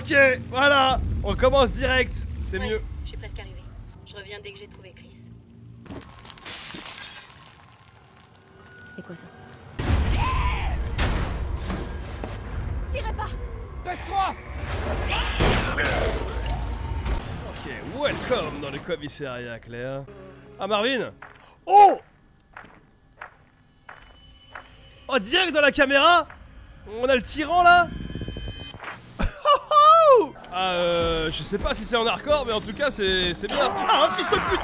Ok, voilà, on commence direct, c'est Ouais, mieux. Je suis presque arrivée. Je reviens dès que j'ai trouvé Chris. C'était quoi ça Tirez pas Ok, welcome dans le commissariat, Claire. Ah, Marvin Oh Oh, direct dans la caméra On a le tyran, là Ah, euh, je sais pas si c'est en hardcore, mais en tout cas, c'est bien. Ah, un fils de pute,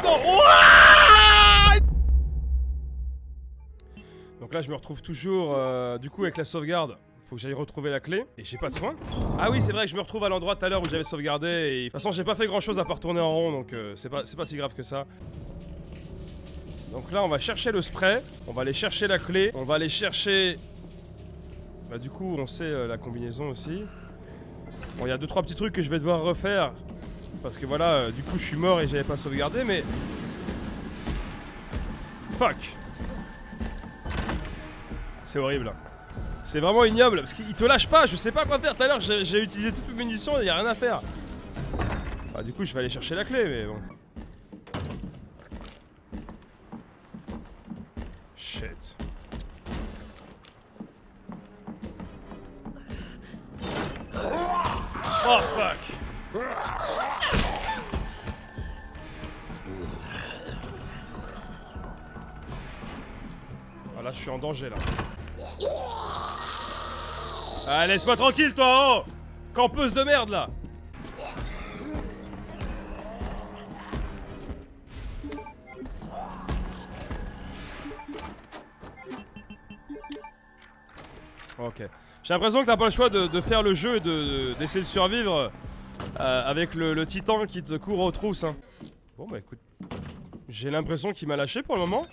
Donc là, je me retrouve toujours, euh, du coup, avec la sauvegarde. Faut que j'aille retrouver la clé. Et j'ai pas de soin. Ah oui, c'est vrai que je me retrouve à l'endroit tout à l'heure où j'avais sauvegardé. Et de toute façon, j'ai pas fait grand chose à part tourner en rond, donc euh, c'est pas, c'est pas si grave que ça. Donc là, on va chercher le spray. On va aller chercher la clé. On va aller chercher. Bah, du coup, on sait euh, la combinaison aussi. Bon, il y a 2-3 petits trucs que je vais devoir refaire. Parce que voilà, euh, du coup, je suis mort et j'avais pas sauvegardé, mais. Fuck! C'est horrible. C'est vraiment ignoble parce qu'il te lâche pas, je sais pas quoi faire. Tout à l'heure, j'ai utilisé toutes mes munitions et y a rien à faire. Bah, du coup, je vais aller chercher la clé, mais bon. Danger là. Laisse-moi tranquille, toi, oh Campeuse de merde, là Ok. J'ai l'impression que t'as pas le choix de, de faire le jeu et de- d'essayer de, survivre euh, avec le, le titan qui te court aux trousses. hein. Bon, bah écoute. J'ai l'impression qu'il m'a lâché pour le moment.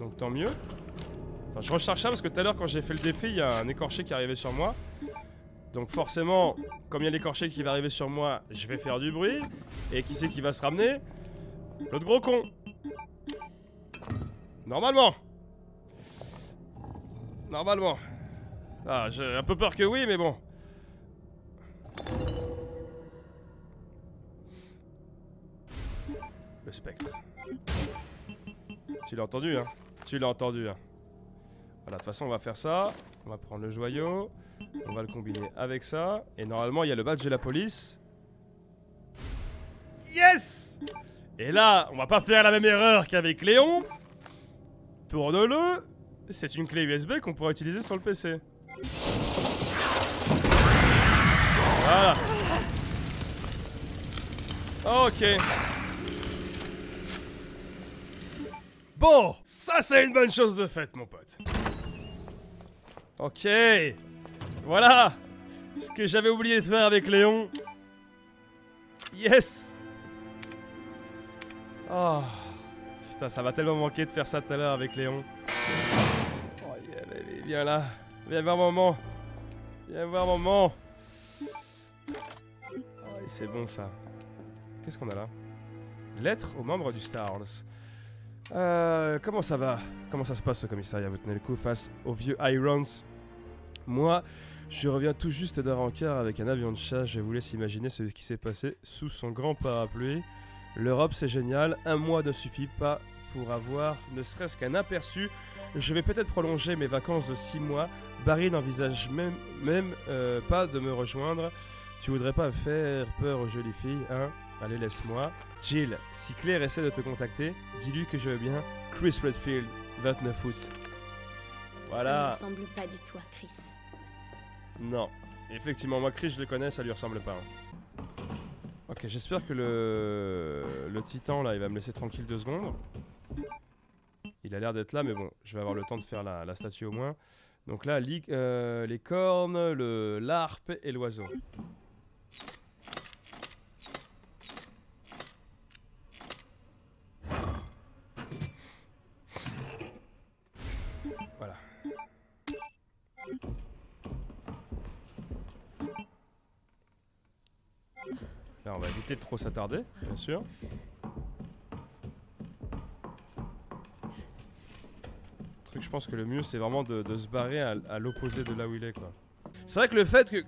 Donc tant mieux. Je recharge ça parce que tout à l'heure quand j'ai fait le défi, il y a un écorché qui arrivé sur moi. Donc forcément, comme il y a l'écorché qui va arriver sur moi, je vais faire du bruit. Et qui c'est qui va se ramener? L'autre gros con. Normalement. Normalement. Ah, j'ai un peu peur que oui, mais bon. Le spectre. Tu l'as entendu, hein? Tu l'as entendu, hein Voilà, de toute façon, on va faire ça. On va prendre le joyau. On va le combiner avec ça. Et normalement, il y a le badge de la police. Yes Et là, on va pas faire la même erreur qu'avec Léon. Tourne-le. C'est une clé USB qu'on pourra utiliser sur le PC. Voilà. Ok. Bon, ça c'est une bonne chose de faite, mon pote. Ok. Voilà. Ce que j'avais oublié de faire avec Léon. Yes. Oh. Putain, ça m'a tellement manqué de faire ça tout à l'heure avec Léon. Oh, viens là. Viens voir maman. Viens voir maman. Oh, c'est bon ça. Qu'est-ce qu'on a là? Lettre aux membres du Stars. Euh, comment ça va? Comment ça se passe ce commissariat? Vous tenez le coup face au vieux Irons Moi, je reviens tout juste d'un rencard avec un avion de chasse. Je vous laisse imaginer ce qui s'est passé sous son grand parapluie. L'Europe, c'est génial. Un mois ne suffit pas pour avoir ne serait-ce qu'un aperçu. Je vais peut-être prolonger mes vacances de 6 mois. Barry n'envisage même, même euh, pas de me rejoindre. Tu voudrais pas faire peur aux jolies filles, hein? Allez, laisse-moi. Jill, si Claire essaie de te contacter, dis-lui que je veux bien. Chris Redfield, 29 août. Voilà. Ça ne ressemble pas du tout à Chris. Non. Effectivement, moi, Chris, je le connais, ça lui ressemble pas. hein. Ok, j'espère que le... le titan, là, il va me laisser tranquille deux secondes. Il a l'air d'être là, mais bon, je vais avoir le temps de faire la, la statue au moins. Donc là, euh, les cornes, le l'arpe et l'oiseau. De trop s'attarder, bien sûr. Le truc, je pense que le mieux, c'est vraiment de, se barrer à, l'opposé de là où il est. C'est vrai que le fait que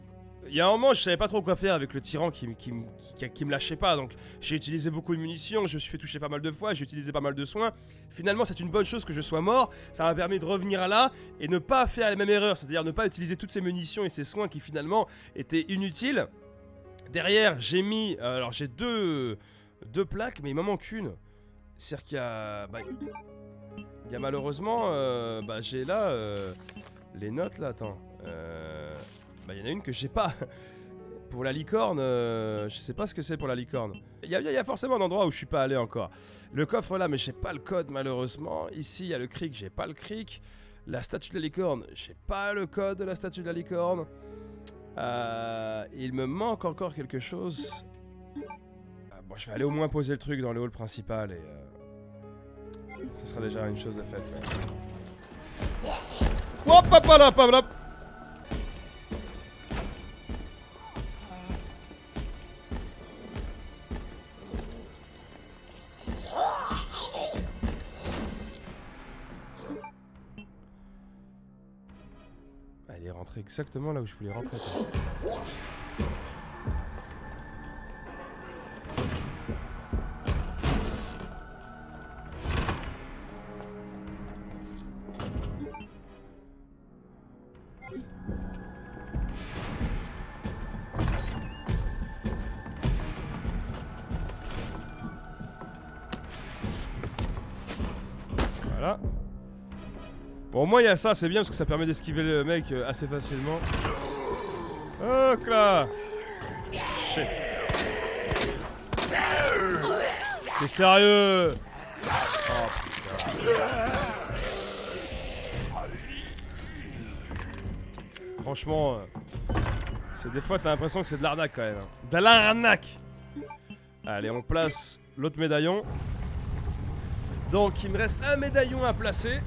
il y a un moment, je savais pas trop quoi faire avec le tyran qui- qui me lâchait pas. Donc, j'ai utilisé beaucoup de munitions, je me suis fait toucher pas mal de fois, j'ai utilisé pas mal de soins. Finalement, c'est une bonne chose que je sois mort. Ça m'a permis de revenir à là et ne pas faire les mêmes erreurs. C'est-à-dire ne pas utiliser toutes ces munitions et ces soins qui finalement étaient inutiles. Derrière, j'ai mis. euh, alors, j'ai deux, plaques, mais il m'en manque une. C'est-à-dire qu'il y a. bah, malheureusement. euh, bah, j'ai là. euh, les notes là, attends. Bah, il y en a une que j'ai pas. Pour la licorne, je sais pas ce que c'est pour la licorne. Il y, a- y a forcément un endroit où je suis pas allé encore. Le coffre là, mais j'ai pas le code malheureusement. Ici, il y a le cric, j'ai pas le cric. La statue de la licorne, j'ai pas le code de la statue de la licorne. Euh, il me manque encore quelque chose. Ah, bon, je vais aller au moins poser le truc dans le hall principal et. euh, ce sera déjà une chose de faite. ouais. Hop, hop, hop, hop, hop, exactement là où je voulais rentrer. Ça, c'est bien parce que ça permet d'esquiver le mec euh, assez facilement. Hop là. C'est sérieux? Oh. Franchement, euh, c'est des fois t'as l'impression que c'est de l'arnaque quand même. hein. De l'arnaque Allez, on place l'autre médaillon. Donc il me reste un médaillon à placer.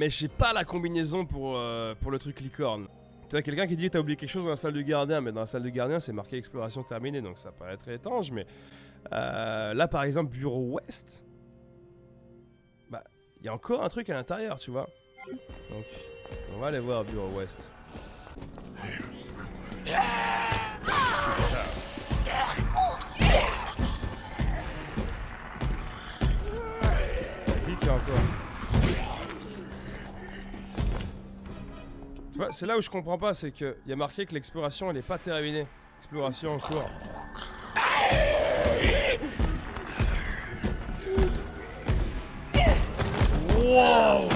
Mais j'ai pas la combinaison pour, euh, pour le truc licorne. Tu as quelqu'un qui dit t'as oublié quelque chose dans la salle du gardien, mais dans la salle du gardien c'est marqué exploration terminée, donc ça paraît très étrange. Mais euh, là par exemple, bureau ouest, bah il y a encore un truc à l'intérieur, tu vois. Donc on va aller voir bureau ouest. C'est là où je comprends pas, c'est qu'il y a marqué que l'exploration elle est pas terminée. Exploration en cours. Wow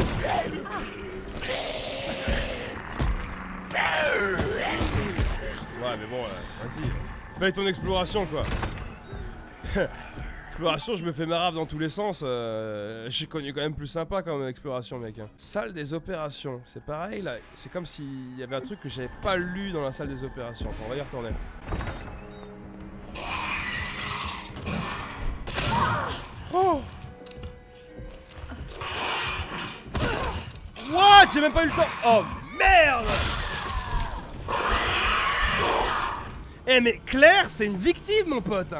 Ouais mais bon, euh, vas-y. Fais ton exploration quoi. Exploration, je me fais marave dans tous les sens. euh, J'ai connu quand même plus sympa comme exploration, mec. hein. Salle des opérations, c'est pareil là. C'est comme s'il y avait un truc que j'avais pas lu dans la salle des opérations. On va y retourner. Oh What? J'ai même pas eu le temps. Oh merde Eh mais Claire, c'est une victime, mon pote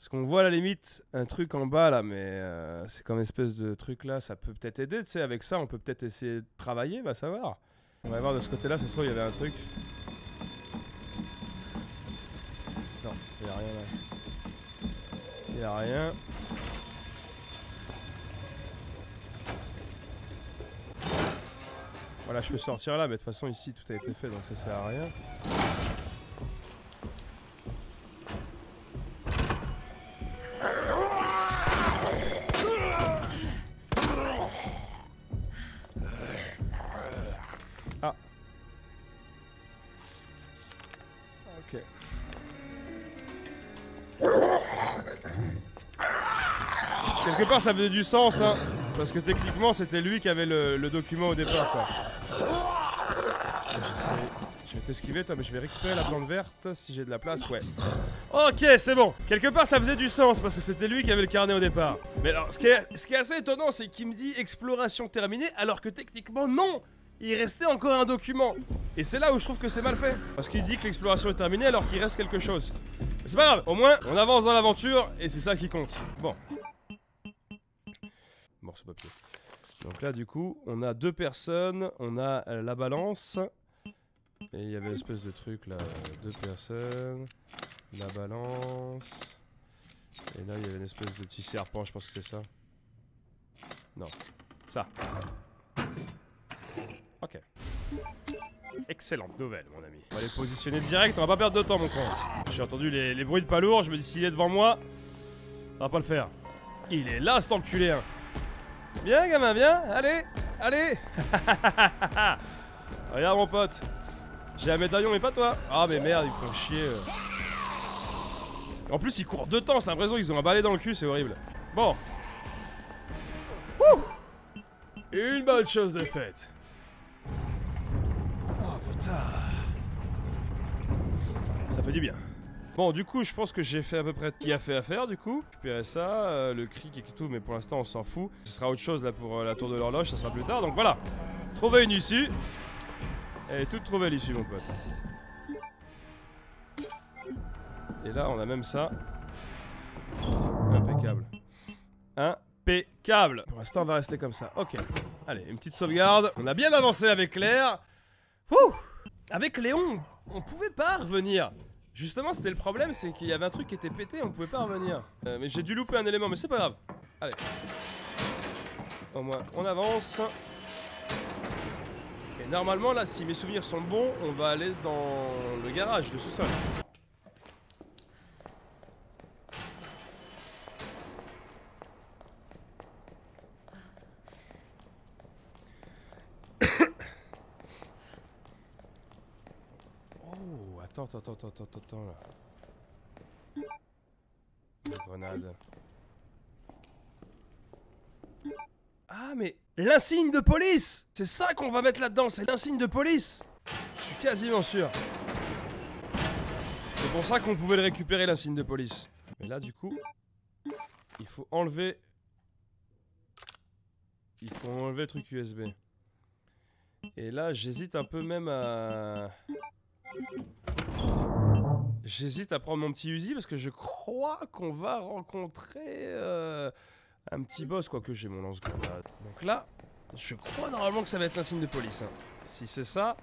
Parce qu'on voit à la limite un truc en bas là, mais euh, c'est comme espèce de truc là, ça peut peut-être aider, tu sais, avec ça on peut peut-être essayer de travailler, va savoir. On va voir de ce côté là, c'est soit il y avait un truc. Non, il y a rien là. Il y a rien. Voilà, je peux sortir là, mais de toute façon ici tout a été fait, donc ça sert à rien. Ça faisait du sens, hein. Parce que techniquement c'était lui qui avait le, document au départ, quoi. Je vais t'esquiver toi, mais je vais récupérer la plante verte si j'ai de la place, ouais. Ok, c'est bon. Quelque part ça faisait du sens parce que c'était lui qui avait le carnet au départ. Mais alors, ce qui est, ce qui est assez étonnant, c'est qu'il me dit exploration terminée alors que techniquement non il restait encore un document. Et c'est là où je trouve que c'est mal fait. Parce qu'il dit que l'exploration est terminée alors qu'il reste quelque chose. C'est pas grave, au moins on avance dans l'aventure et c'est ça qui compte. Bon. Donc là, du coup, on a deux personnes, on a la balance. Et il y avait une espèce de truc là, deux personnes, la balance. Et là, il y avait une espèce de petit serpent, je pense que c'est ça. Non, ça. Ok. Excellente nouvelle, mon ami. On va les positionner direct, on va pas perdre de temps, mon con. J'ai entendu les, bruits de pas lourds, je me dis s'il est devant moi, ça va pas le faire. Il est là, cet enculé, hein. Viens, gamin, viens, allez, allez. Regarde, mon pote. J'ai un médaillon, mais pas toi. Ah, mais merde, ils font chier. En plus, ils courent deux temps, c'est l'impression qu'ils ont un balai dans le cul, c'est horrible. Bon. Une bonne chose de faite. Oh putain. Ça fait du bien. Bon, du coup, je pense que j'ai fait à peu près ce qu'il y a fait à faire, du coup. Récupérer ça, euh, le cric et tout, mais pour l'instant, on s'en fout. Ce sera autre chose, là, pour euh, la tour de l'horloge, ça sera plus tard. Donc voilà. Trouver une issue. Et tout trouver l'issue, mon pote. Et là, on a même ça. Impeccable. Impeccable. Pour l'instant, on va rester comme ça. Ok. Allez, une petite sauvegarde. On a bien avancé avec Claire. Ouh Avec Léon, on pouvait pas revenir. Justement, c'était le problème, c'est qu'il y avait un truc qui était pété, on pouvait pas revenir. Euh, mais j'ai dû louper un élément, mais c'est pas grave. Allez. Au moins, on avance. Et normalement, là, si mes souvenirs sont bons, on va aller dans le garage, le sous-sol. Attends, attends, attends, attends, attends, attends, là. Une grenade. Ah, mais l'insigne de police C'est ça qu'on va mettre là-dedans, c'est l'insigne de police Je suis quasiment sûr. C'est pour ça qu'on pouvait le récupérer, l'insigne de police. Mais là, du coup, il faut enlever... Il faut enlever le truc USB. Et là, j'hésite un peu même à... J'hésite à prendre mon petit Uzi parce que je crois qu'on va rencontrer euh, un petit boss, quoique j'ai mon lance-grenade. Donc là, je crois normalement que ça va être un signe de police. hein. Si c'est ça,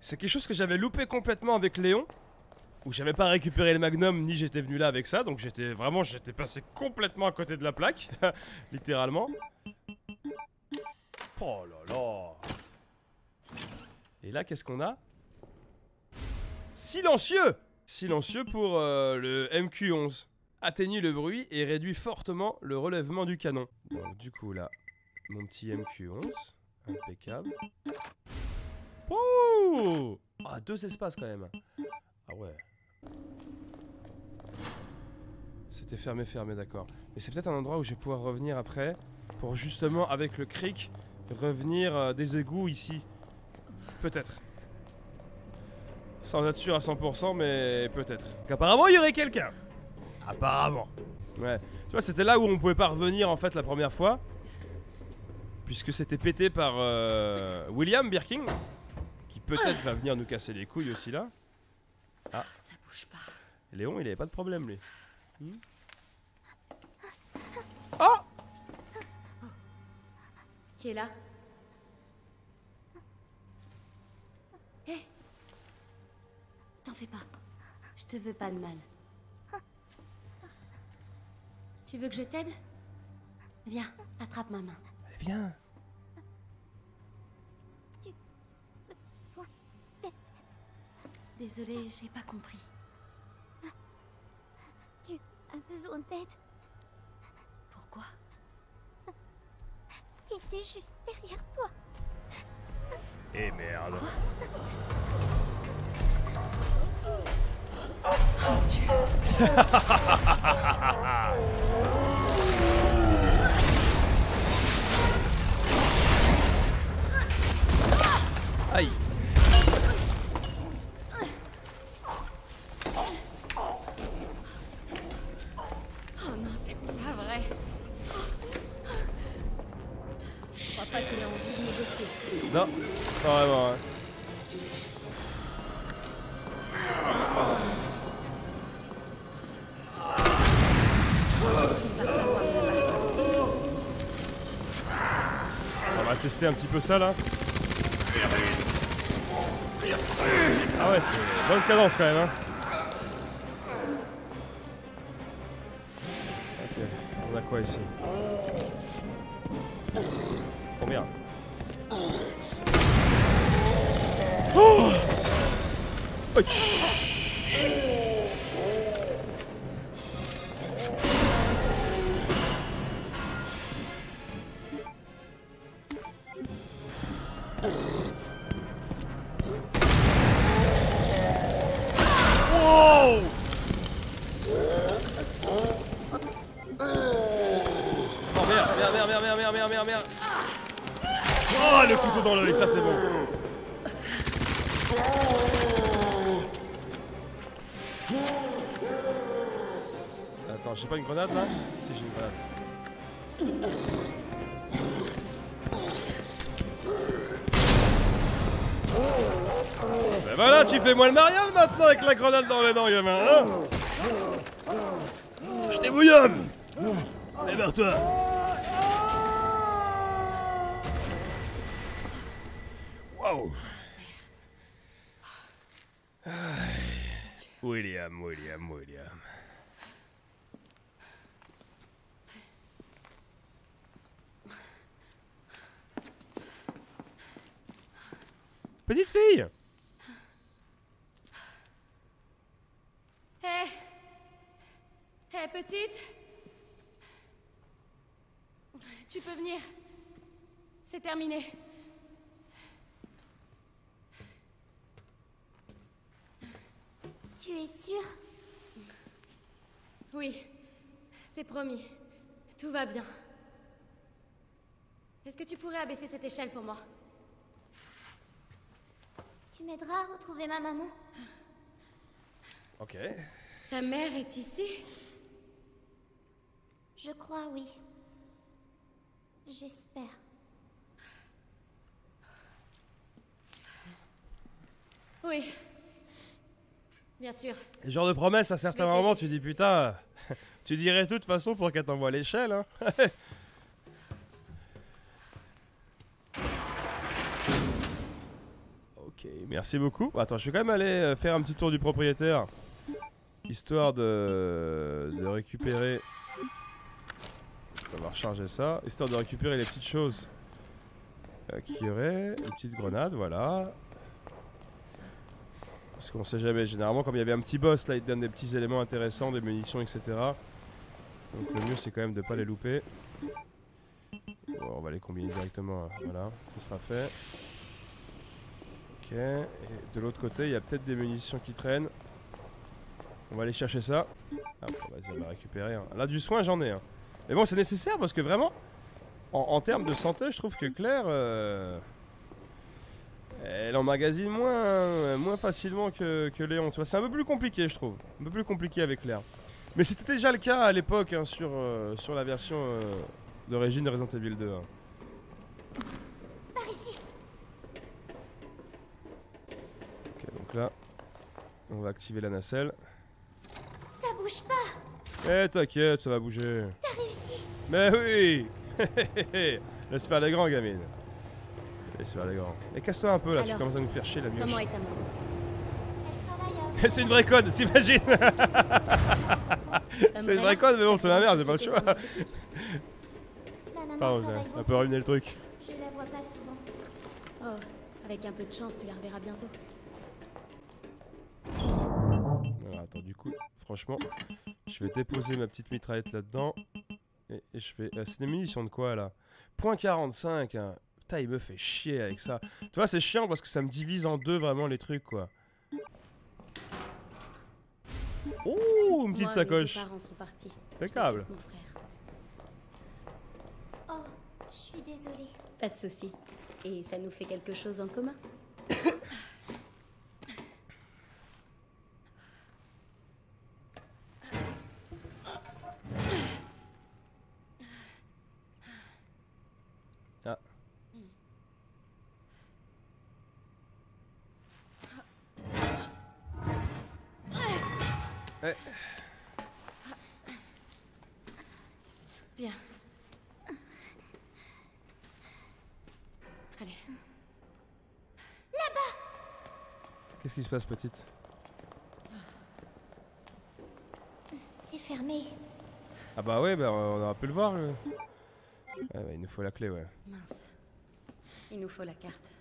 c'est quelque chose que j'avais loupé complètement avec Léon. Où j'avais pas récupéré le magnum ni j'étais venu là avec ça. Donc j'étais vraiment, j'étais passé complètement à côté de la plaque. littéralement. Oh là là. Et là, qu'est-ce qu'on a? Silencieux Silencieux pour euh, le MQ11. Atténue le bruit et réduit fortement le relèvement du canon. Du coup là, mon petit MQ11. Impeccable. Oh Ah, deux espaces quand même. Ah ouais. C'était fermé, fermé, d'accord. Mais c'est peut-être un endroit où je vais pouvoir revenir après. Pour justement, avec le cric, revenir euh, des égouts ici. Peut-être. Sans être sûr à 100%, mais peut-être. Apparemment, il y aurait quelqu'un. Apparemment. Ouais. Tu vois, c'était là où on pouvait pas revenir en fait la première fois. Puisque c'était pété par euh, William Birking. Qui peut-être va venir nous casser les couilles aussi là. Ça bouge pas. Léon, il avait pas de problème lui. Hmm. Oh Qui est là? T'en fais pas. Je te veux pas de mal. Tu veux que je t'aide? Viens, attrape ma main. Viens. Sois Désolée, j'ai pas compris. tu as besoin d'aide. Pourquoi? Il est juste derrière toi. Eh merde. Aïe. Oh non, c'est pas vrai. Je crois pas qu'il ait envie de négocier. Non, pas vraiment. hein. Tester un petit peu ça là. Ah ouais, c'est bonne cadence quand même. Hein. Ok, on a quoi ici? Combien? Oh pas une grenade là Si j'ai une grenade. Ben voilà, tu fais moi le mariage maintenant avec la grenade dans les dents, gamin, hein Je t'ébouillonne Démarre-toi Wow William, William, William. Petite fille Hé Hé, petite Tu peux venir. C'est terminé. Tu es sûre Oui, c'est promis. Tout va bien. Est-ce que tu pourrais abaisser cette échelle pour moi? Tu m'aideras à retrouver ma maman? Ok. Ta mère est ici? Je crois, oui. J'espère. Oui. Bien sûr. Le genre de promesse, à certains moments, tu dis putain, tu dirais de toute façon pour qu'elle t'envoie l'échelle. Hein. merci beaucoup. Attends, je vais quand même aller euh, faire un petit tour du propriétaire. Histoire de, de récupérer... On va recharger ça. Histoire de récupérer les petites choses euh, qu'il y aurait. Une petite grenade, voilà. Parce qu'on sait jamais. Généralement, comme il y avait un petit boss, là, il te donne des petits éléments intéressants, des munitions, etc. Donc le mieux, c'est quand même de pas les louper. Bon, on va les combiner directement. Voilà, ce sera fait. Et de l'autre côté, il y a peut-être des munitions qui traînent. On va aller chercher ça. Ah, vas-y, on va récupérer. Là, du soin, j'en ai. un. Mais bon, c'est nécessaire parce que vraiment, en, termes de santé, je trouve que Claire, euh, elle emmagasine moins, moins facilement que, Léon. c'est un peu plus compliqué, je trouve. Un peu plus compliqué avec Claire. Mais c'était déjà le cas à l'époque hein, sur, euh, sur la version euh, d'origine de Resident Evil 2. là, on va activer la nacelle. Ça bouge pas Eh t'inquiète, ça va bouger. T'as réussi Mais oui Laisse faire les grands, gamine. Laisse faire les grands. Et casse-toi un peu là, tu commences à nous faire chier la mioche. Comment est ta maman? C'est une vraie code, t'imagines? C'est une vraie code, mais bon, c'est ma mère, j'ai pas le choix. Pardon, un peu ruiné le truc. Je la vois pas souvent. Oh, avec un peu de chance, tu la reverras bientôt. attends, du coup, franchement, je vais déposer ma petite mitraillette là-dedans. Et, je vais... Euh, c'est des munitions de quoi, là? Point 45, hein. Putain, il me fait chier avec ça. Tu vois, c'est chiant parce que ça me divise en deux, vraiment, les trucs, quoi. Oh, une petite sacoche. Impeccable. Oh, je suis désolée. Pas de souci. Et ça nous fait quelque chose en commun Ouais. Bien. Allez. Là-bas Qu'est-ce qui se passe, petite? C'est fermé. Ah bah ouais, bah on aura pu le voir. Mm. Bah, il nous faut la clé, ouais. Mince. Il nous faut la carte.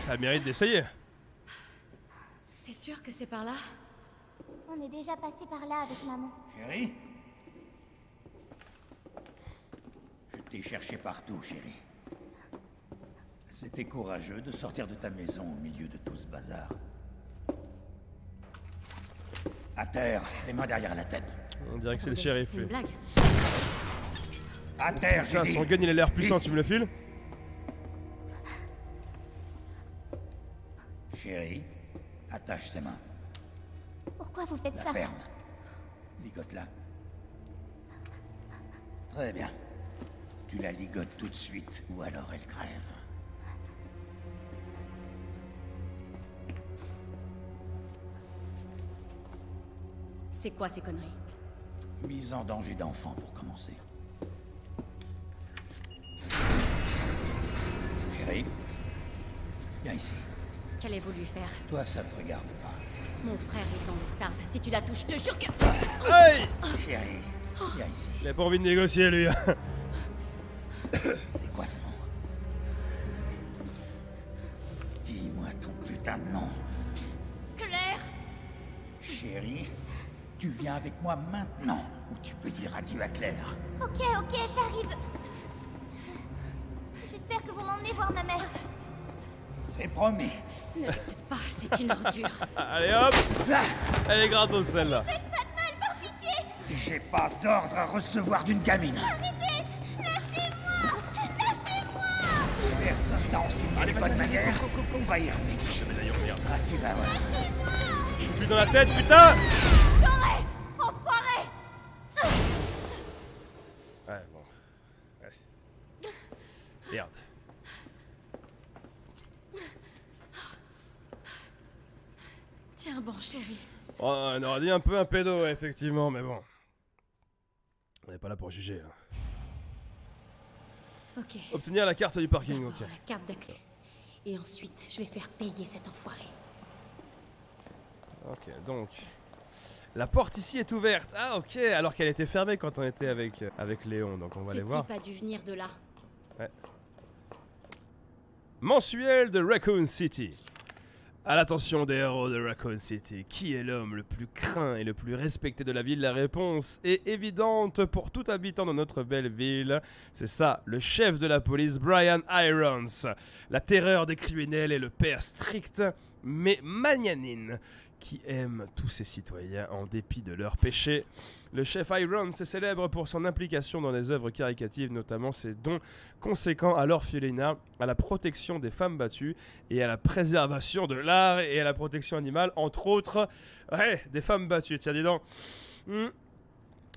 Ça a mérite d'essayer. T'es sûr que c'est par là? On est déjà passé par là avec maman. Chérie? Je t'ai cherché partout, chérie. C'était courageux de sortir de ta maison au milieu de tout ce bazar. À terre, les mains derrière la tête. On dirait que c'est le shérif. C'est une blague. À terre, dit son gun il a l'air puissant, tu me le files Chérie, attache ses mains. Pourquoi vous faites La ça ferme. Ligote-la. Très bien. Tu la ligotes tout de suite, ou alors elle crève. C'est quoi ces conneries? Mise en danger d'enfant pour commencer. Chérie, viens ici. Qu'allez-vous lui faire? Toi, ça te regarde pas. Mon frère est dans les stars. Si tu la touches, je te jure que... Hey Chérie, viens ici. Il a pas envie de négocier, lui. viens avec moi maintenant, ou tu peux dire adieu à Claire. Ok, ok, j'arrive. J'espère que vous m'emmenez voir ma mère. C'est promis. Ne l'écoute pas, c'est une ordure. Allez hop Elle est gratos celle-là. J'ai pas d'ordre à recevoir d'une gamine. Arrêtez Lâchez-moi Lâchez-moi Personne t'a enseigné les bonnes manières. On va y revenir. Ah, tu vas voir. Je suis plus dans la tête, putain Corée Enfoiré Ouais, bon. Allez. Merde. Tiens bon, chérie. Oh, on aurait dit un peu un pédo, ouais, effectivement, mais bon. On n'est pas là pour juger. hein. Ok. Obtenir la carte du parking, ok. la carte d'accès. Et ensuite, je vais faire payer cet enfoiré. Ok, donc. La porte ici est ouverte. Ah, ok, alors qu'elle était fermée quand on était avec, euh, avec Léon, donc on va Ce aller voir. type a dû venir de là. Mensuel de Raccoon City. À l'attention des héros de Raccoon City, qui est l'homme le plus craint et le plus respecté de la ville La réponse est évidente pour tout habitant de notre belle ville. C'est ça, le chef de la police, Brian Irons. La terreur des criminels et le père strict, mais magnanime, qui aime tous ses citoyens en dépit de leurs péchés. Le chef Irons est célèbre pour son implication dans les œuvres caricatives, notamment ses dons conséquents à l'orphelinat, à la protection des femmes battues et à la préservation de l'art et à la protection animale, entre autres. Ouais, des femmes battues, tiens, dis donc. Hmm.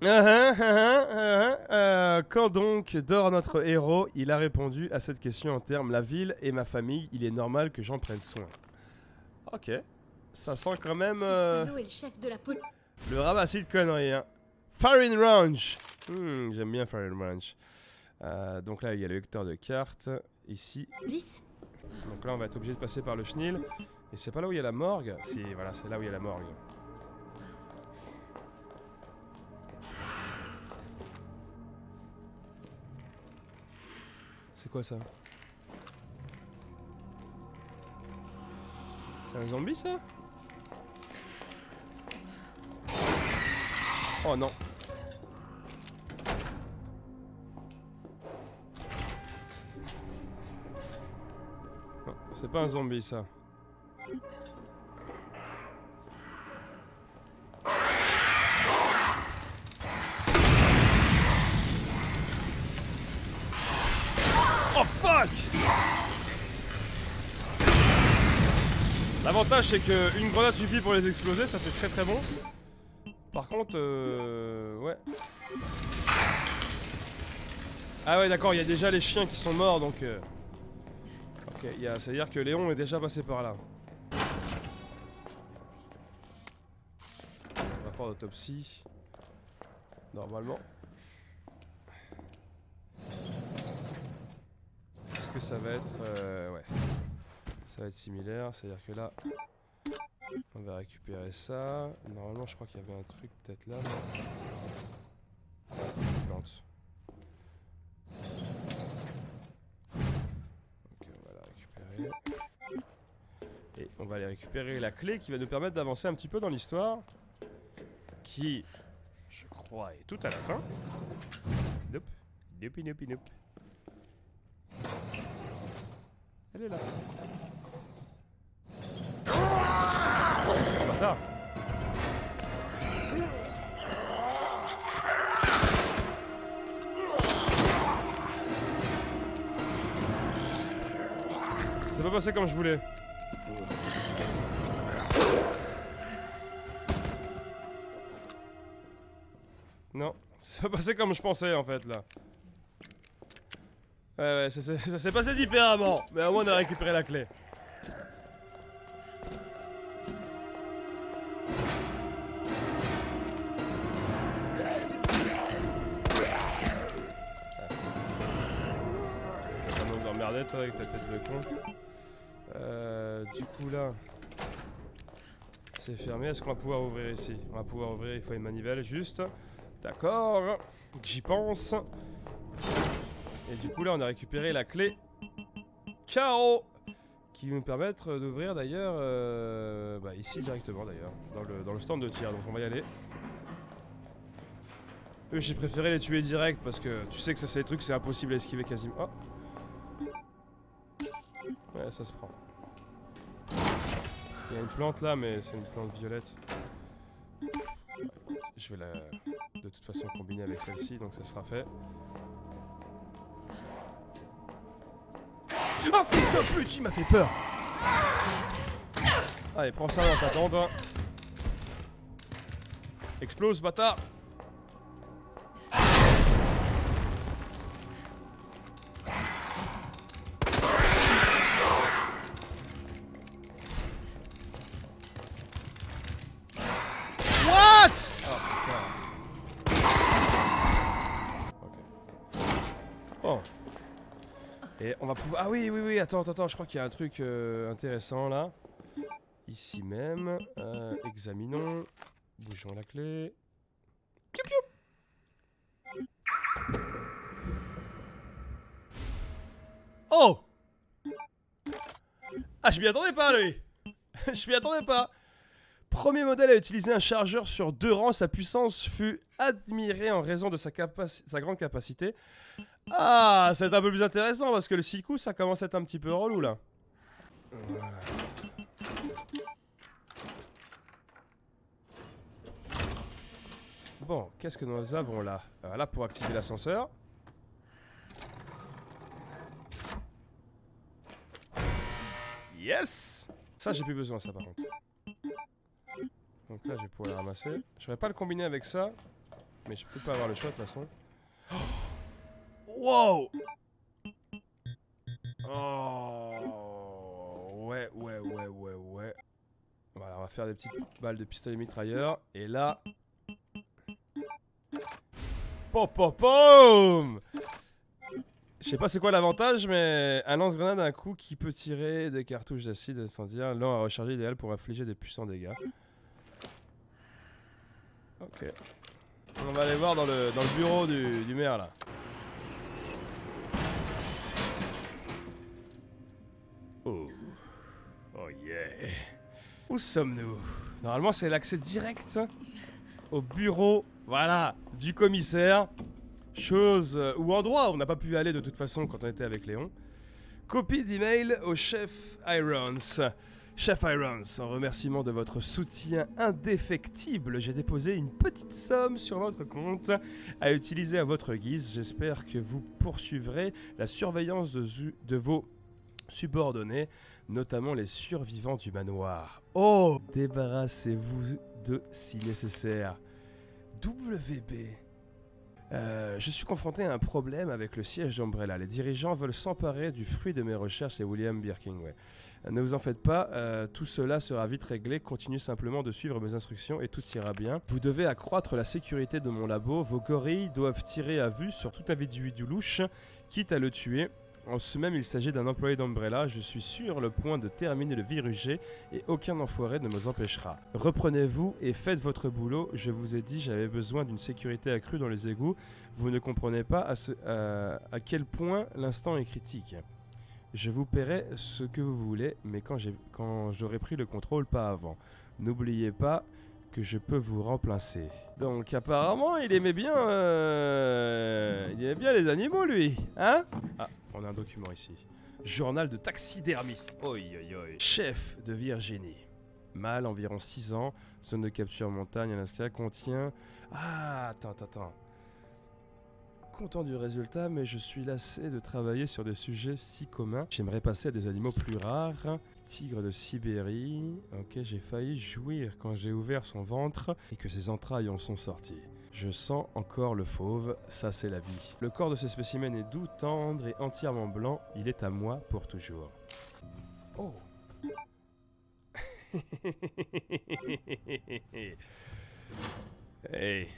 Ah, ah, ah, euh, quand donc dort notre héros? Il a répondu à cette question en termes La ville et ma famille, il est normal que j'en prenne soin. Ok, ça sent quand même euh, est le chef de la police. le ramassis de conneries. Hein. Farin Ranch Hmm, J'aime bien Farin Ranch. Euh, donc là, il y a le lecteur de cartes. Ici, donc là, on va être obligé de passer par le chenil. Et c'est pas là où il y a la morgue? Si, voilà, c'est là où il y a la morgue. C'est quoi ça? C'est un zombie ça Oh non c'est pas un zombie ça. L'avantage c'est que une grenade suffit pour les exploser, ça c'est très très bon. Par contre, euh, ouais. Ah ouais d'accord, il y a déjà les chiens qui sont morts donc... euh, Ok, y a- c'est-à-dire que Léon est déjà passé par là. rapport d'autopsie. Normalement. Est-ce que ça va être... euh, ouais. Ça va être similaire, c'est-à-dire que là... On va récupérer ça. Normalement, je crois qu'il y avait un truc peut-être là. plante. Ok, on va la récupérer. Et on va aller récupérer la clé qui va nous permettre d'avancer un petit peu dans l'histoire. Qui, je crois, est tout à la fin. Nope. Nope, nope, nope. Elle est là. Ça s'est pas passé comme je voulais. Non, ça s'est pas passé comme je pensais en fait là. Ouais ouais, ça s'est passé différemment, mais au moins on a récupéré la clé. Avec ta tête de con. Euh, du coup là, c'est fermé. Est-ce qu'on va pouvoir ouvrir ici? On va pouvoir ouvrir, il faut une manivelle juste. D'accord, j'y pense. Et du coup là on a récupéré la clé carreau qui va nous permettre d'ouvrir d'ailleurs euh, bah, ici directement d'ailleurs dans le, dans le stand de tir donc on va y aller eux j'ai préféré les tuer direct parce que tu sais que ça c'est des trucs c'est impossible à esquiver quasiment oh ouais ça se prend il y a une plante là mais c'est une plante violette je vais la de toute façon combiner avec celle-ci donc ça sera fait Oh fils de pute, il m'a fait peur Allez, prends ça dans ta tente. hein. Explose, bâtard Ah oui, oui, oui, attends, attends, je crois qu'il y a un truc euh, intéressant là. Ici même. Euh, examinons. Bougeons la clé. Piou, piou. Oh Ah, je m'y attendais pas, lui Je m'y attendais pas Premier modèle à utiliser un chargeur sur deux rangs, sa puissance fut admirée en raison de sa, sa grande capacité. Ah, c'est un peu plus intéressant parce que le 6 coups, ça commence à être un petit peu relou là. Bon, qu'est-ce que nous avons là? Alors Là, pour activer l'ascenseur. Yes Ça, j'ai plus besoin, ça par contre. Donc là, je vais pouvoir ramasser. Je vais pas le combiner avec ça, mais je peux pas avoir le choix de toute façon. Wow Oh Ouais, ouais, ouais, ouais, ouais. Voilà, on va faire des petites balles de pistolet mitrailleur. Et là... Pom pom pom Je sais pas c'est quoi l'avantage, mais un lance-grenade à un coup qui peut tirer des cartouches d'acide incendiaire, lent à recharger idéal pour infliger des puissants dégâts. Ok. On va aller voir dans le, dans le bureau du, du maire là. Où sommes-nous? Normalement, c'est l'accès direct au bureau, voilà, du commissaire. Chose euh, ou endroit où on n'a pas pu aller de toute façon quand on était avec Léon. Copie d'email au chef Irons. Chef Irons, en remerciement de votre soutien indéfectible, j'ai déposé une petite somme sur votre compte à utiliser à votre guise. J'espère que vous poursuivrez la surveillance de, de vos subordonnés, notamment les survivants du manoir. Oh Débarrassez-vous de si nécessaire. WB. Euh, je suis confronté à un problème avec le siège d'Umbrella. Les dirigeants veulent s'emparer du fruit de mes recherches, c'est William Birking. ouais. Euh, Ne vous en faites pas, euh, tout cela sera vite réglé. Continuez simplement de suivre mes instructions et tout ira bien. Vous devez accroître la sécurité de mon labo. Vos gorilles doivent tirer à vue sur tout individu louche, quitte à le tuer. En ce même, il s'agit d'un employé d'Umbrella. Je suis sur le point de terminer le virus et aucun enfoiré ne me empêchera. Reprenez-vous et faites votre boulot. Je vous ai dit, j'avais besoin d'une sécurité accrue dans les égouts. Vous ne comprenez pas à, à- quel point l'instant est critique. Je vous paierai ce que vous voulez, mais quand j'aurai pris le contrôle, pas avant. N'oubliez pas que je peux vous remplacer. Donc apparemment, il aimait bien, euh, il aimait bien les animaux, lui, hein? Ah, on a un document ici. Journal de taxidermie. Oi, oi, oi. Chef de Virginie. Mâle, environ 6 ans. Zone de capture montagne, Alaska. Contient... Ah, attends, attends, attends. Content du résultat, mais je suis lassé de travailler sur des sujets si communs. J'aimerais passer à des animaux plus rares. Tigre de Sibérie. Ok, j'ai failli jouir quand j'ai ouvert son ventre et que ses entrailles en sont sorties. Je sens encore le fauve, ça c'est la vie. Le corps de ce spécimen est doux, tendre et entièrement blanc. Il est à moi pour toujours. Oh Hey.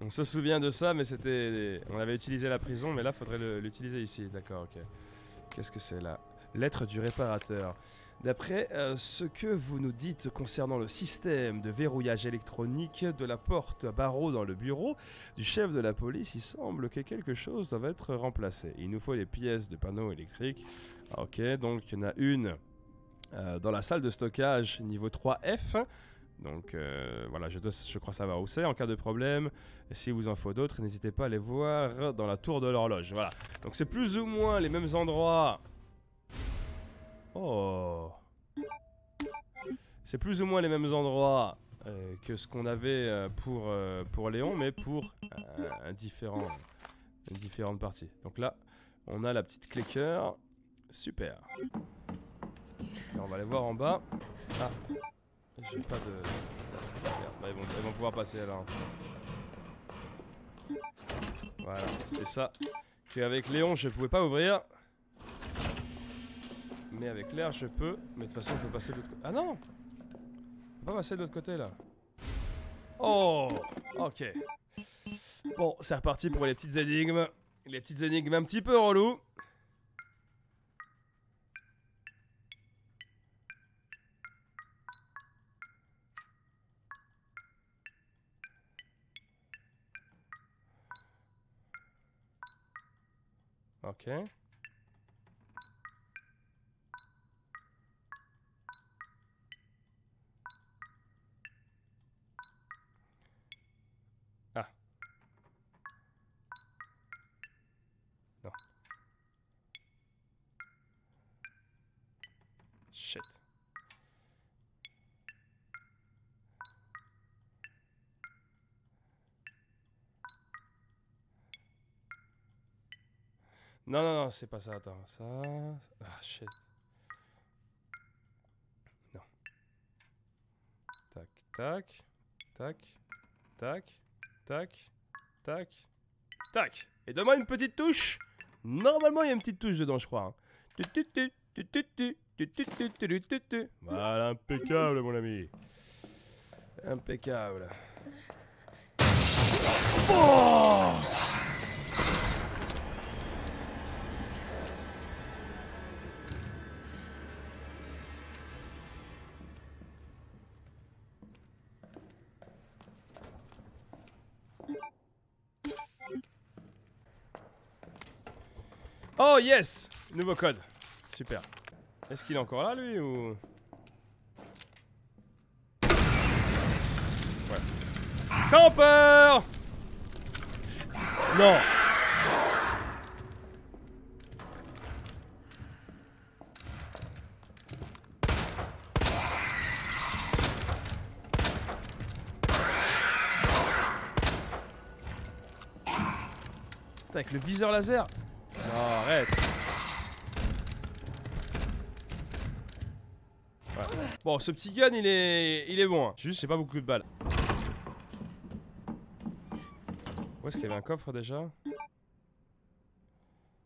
On se souvient de ça, mais c'était. On avait utilisé la prison, mais là, faudrait l'utiliser ici. D'accord, ok. Qu'est-ce que c'est là? Lettre du réparateur. D'après euh, ce que vous nous dites concernant le système de verrouillage électronique de la porte à barreaux dans le bureau du chef de la police, il semble que quelque chose doit être remplacé. Il nous faut les pièces de panneaux électriques. Ok, donc il y en a une euh, dans la salle de stockage niveau 3F. Donc euh, voilà, je, dois- je crois savoir où c'est en cas de problème. S'il vous en faut d'autres, n'hésitez pas à les voir dans la tour de l'horloge. Voilà. Donc c'est plus ou moins les mêmes endroits. Oh. C'est plus ou moins les mêmes endroits euh, que ce qu'on avait euh, pour, pour Léon, mais pour un différent, une différente partie. Donc là, on a la petite clé. Super. On va aller voir en bas. Ah, j'ai pas de. Merde, bah, ils, vont, ils vont pouvoir passer alors. Voilà, c'était ça. Qu'avec Léon, je pouvais pas ouvrir. Mais avec l'air, je peux. Mais de toute façon, je peux passer de l'autre côté. Ah non Je peux pas passer de l'autre côté là. Oh Ok. Bon, c'est reparti pour les petites énigmes. Les petites énigmes un petit peu relou. Okay. Non, non, non, c'est pas ça. Attends, ça. Ah, shit. Non. Tac, tac. Tac. Tac. Tac. Tac. Tac. Et donne-moi une petite touche. Normalement, il y a une petite touche dedans, je crois. Voilà, impeccable, mon ami. Impeccable. Oh Oh yes Nouveau code. Super. Est-ce qu'il est encore là lui ou... Ouais. Camper Non Putain, Avec le viseur laser arrête. Bon, ce petit gun, il est, il est bon. hein. Juste, j'ai pas beaucoup de balles. Où est-ce qu'il y avait un coffre déjà?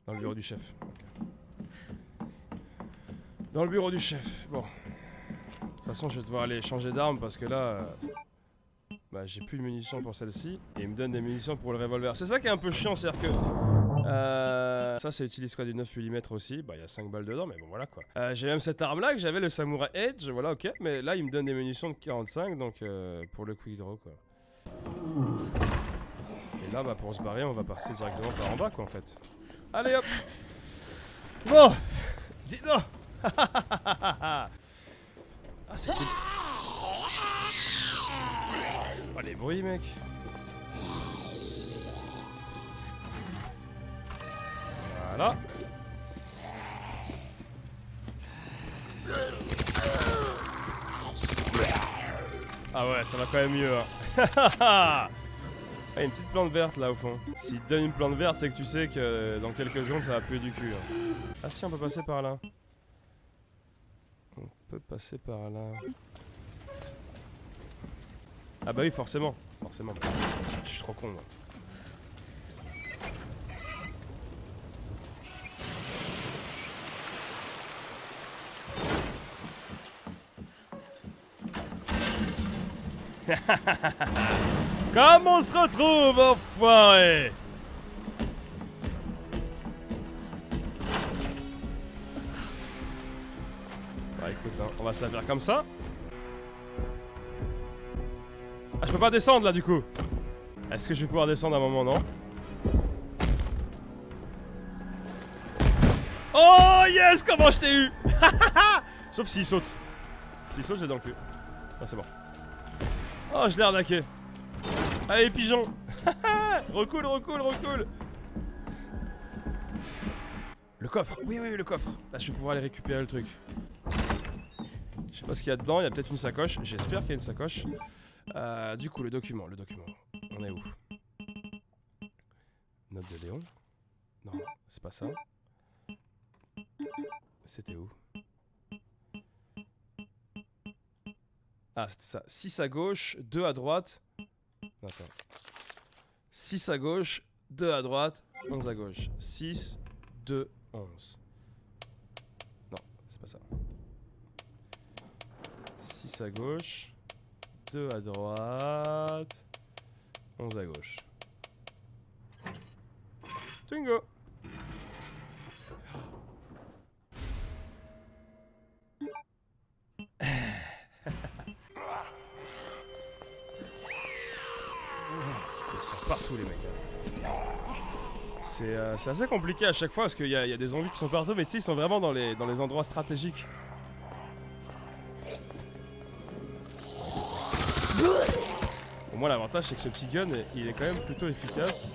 Dans le bureau du chef. Dans le bureau du chef. Bon. De toute façon, je vais devoir aller changer d'arme parce que là. euh, Bah, j'ai plus de munitions pour celle-ci. Et il me donne des munitions pour le revolver. C'est ça qui est un peu chiant, c'est-à-dire que. Euh, ça, ça utilise quoi du 9 mm aussi? Bah, il y a 5 balles dedans, mais bon, voilà quoi. Euh, j'ai même cette arme-là que j'avais, le Samurai Edge, voilà, ok. Mais là, il me donne des munitions de 45, donc euh, pour le quick draw quoi. Et là, bah, pour se barrer, on va partir directement par en bas, quoi, en fait. Allez, hop Bon Dis donc Ah, c'était... Oh, les bruits, mec Voilà. Ah ouais, ça va quand même mieux. Hein. ah, une petite plante verte là au fond. S'il te donne une plante verte, c'est que tu sais que dans quelques secondes ça va puer du cul. hein. Ah si, on peut passer par là. On peut passer par là. Ah bah oui, forcément. Forcément. Je suis trop con. moi. Comme on se retrouve, enfoiré Bah écoute, hein, on va se la faire comme ça. Ah, je peux pas descendre là du coup. Est-ce que je vais pouvoir descendre à un moment, non? Oh yes, comment je t'ai eu? Sauf s'il saute. S'il saute, j'ai dans le cul. Ah, c'est bon. Oh, je l'ai arnaqué. Allez, pigeon Recoule, recoule, recoule Le coffre Oui, oui, le coffre Là, je vais pouvoir aller récupérer le truc. Je sais pas ce qu'il y a dedans, il y a peut-être une sacoche. J'espère qu'il y a une sacoche. Euh, du coup, le document, le document. On est où? Note de Léon Non, c'est pas ça. C'était où? Ah, c'était ça. 6 à gauche, 2 à droite. Non, Attends. 6 à gauche, 2 à droite, 11 à gauche. 6, 2, 11. Non, c'est pas ça. 6 à gauche, 2 à droite, 11 à gauche. Bingo Ils sont partout les mecs. C'est euh, c'est assez compliqué à chaque fois parce qu'il y, a- des zombies qui sont partout, mais sais, ils sont vraiment dans les, dans les endroits stratégiques. Au moins, l'avantage c'est que ce petit gun, il est quand même plutôt efficace.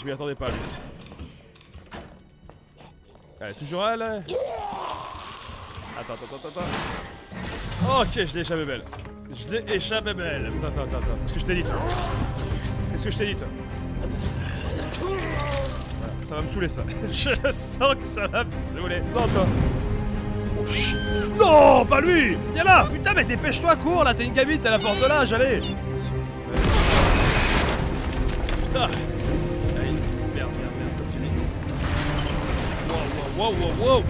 Je m'y attendais pas, lui. Est toujours elle Attends, attends, attends, attends. Ok, je l'ai échappé belle. Je l'ai échappé belle. Attends, attends, attends. Qu'est-ce que je t'ai dit, Qu'est-ce que je t'ai dit, toi Ça va me saouler, ça. je sens que ça va me saouler. Non. Oh, Non, pas lui Viens là Putain, mais dépêche-toi, cours, là, t'es une gamine, t'es à la porte de l'âge, allez Putain Allez, merde, merde,